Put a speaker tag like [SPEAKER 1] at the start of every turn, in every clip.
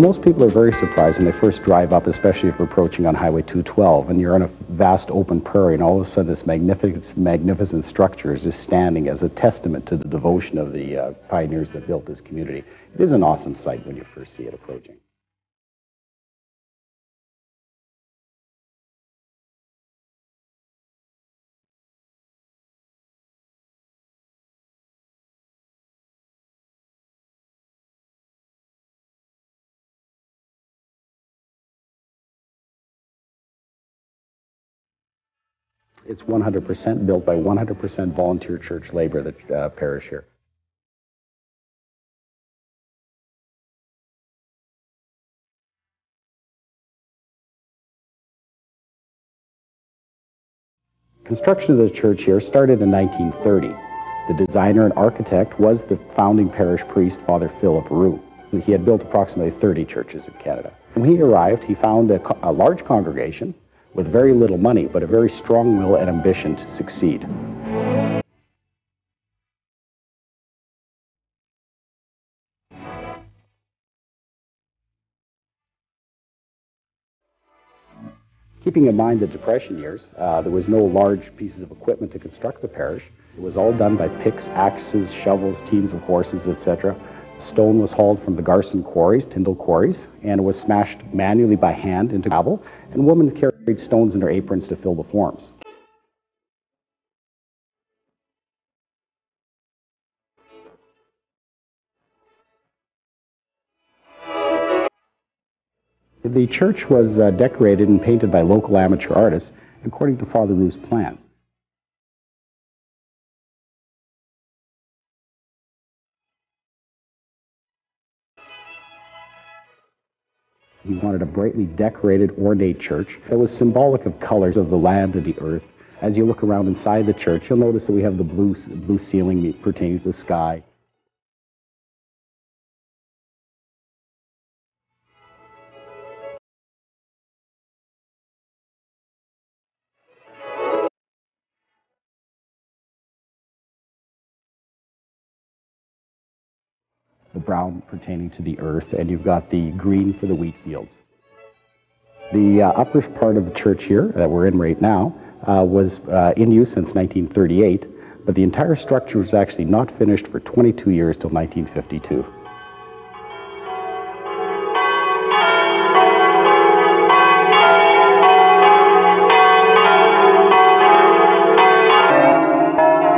[SPEAKER 1] most people are very surprised when they first drive up, especially if you're approaching on Highway 212, and you're on a vast open prairie, and all of a sudden this magnificent, magnificent structure is standing as a testament to the devotion of the uh, pioneers that built this community. It is an awesome sight when you first see it approaching. It's 100% built by 100% volunteer church labor, the uh, parish here. Construction of the church here started in 1930. The designer and architect was the founding parish priest, Father Philip Ruh. He had built approximately 30 churches in Canada. When he arrived, he found a, a large congregation with very little money, but a very strong will and ambition to succeed. Keeping in mind the Depression years, uh, there was no large pieces of equipment to construct the parish. It was all done by picks, axes, shovels, teams of horses, etc. Stone was hauled from the Garson quarries, Tyndall quarries, and it was smashed manually by hand into gravel, and women carried stones in their aprons to fill the forms. The church was uh, decorated and painted by local amateur artists according to Father Ruh's plans. He wanted a brightly decorated, ornate church that was symbolic of colors of the land and the earth. As you look around inside the church, you'll notice that we have the blue, blue ceiling pertaining to the sky. The brown pertaining to the earth, and you've got the green for the wheat fields. The uh, upper part of the church here that we're in right now uh, was uh, in use since 1938, but the entire structure was actually not finished for 22 years till 1952.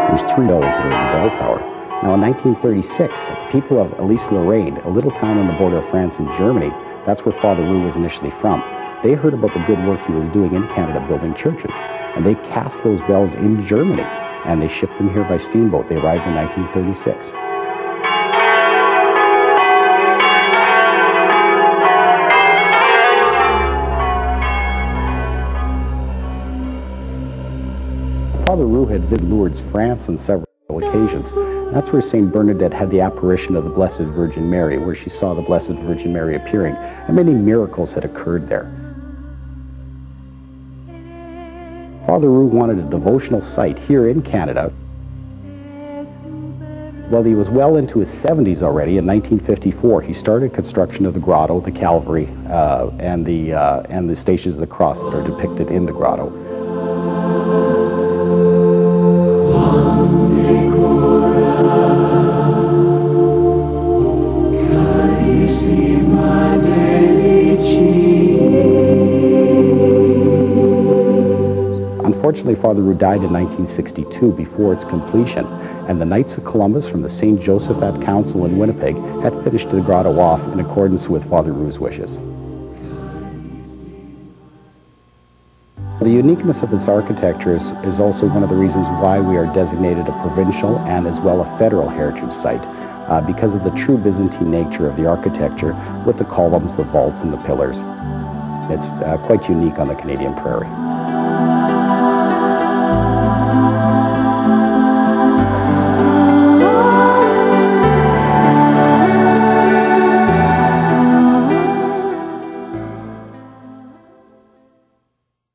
[SPEAKER 1] There's three bells in the bell tower. Now, in 1936, people of Alsace-Lorraine, a little town on the border of France and Germany, that's where Father Ruh was initially from, they heard about the good work he was doing in Canada building churches. And they cast those bells in Germany, and they shipped them here by steamboat. They arrived in 1936. Father Ruh had visited Lourdes, France on several occasions. That's where St. Bernadette had the apparition of the Blessed Virgin Mary, where she saw the Blessed Virgin Mary appearing, and many miracles had occurred there. Father Ruh wanted a devotional site here in Canada. Well, he was well into his 70s already. In 1954, he started construction of the grotto, the Calvary, uh, and, the, uh, and the Stations of the Cross that are depicted in the grotto. Unfortunately, Father Ruh died in 1962 before its completion, and the Knights of Columbus from the St. Josaphat Council in Winnipeg had finished the grotto off in accordance with Father Ruh's wishes. The uniqueness of its architecture is, is, also one of the reasons why we are designated a provincial and as well a federal heritage site, uh, because of the true Byzantine nature of the architecture with the columns, the vaults, and the pillars. It's uh, quite unique on the Canadian prairie.